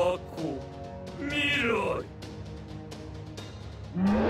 Draco Miroi! Mm -hmm.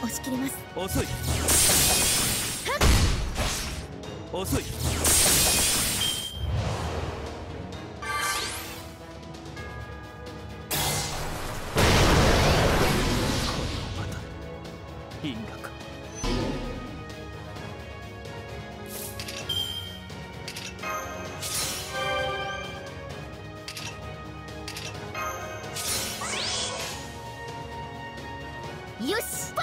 押し切ります。遅い。遅い。よし。パ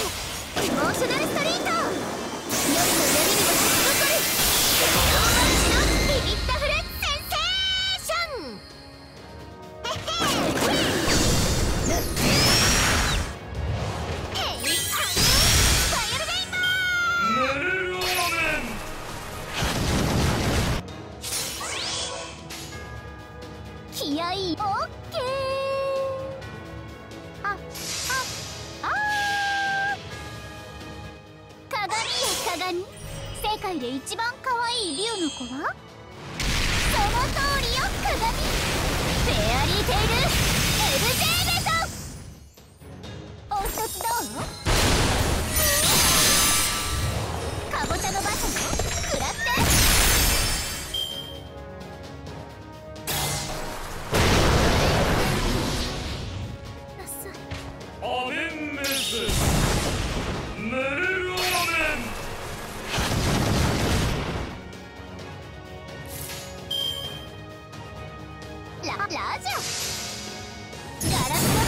エモーショナルストリート夜の闇にも立ち残る気合いオッケー。に世界で一番可愛い竜の子は？その通りよ鏡魔女ガラス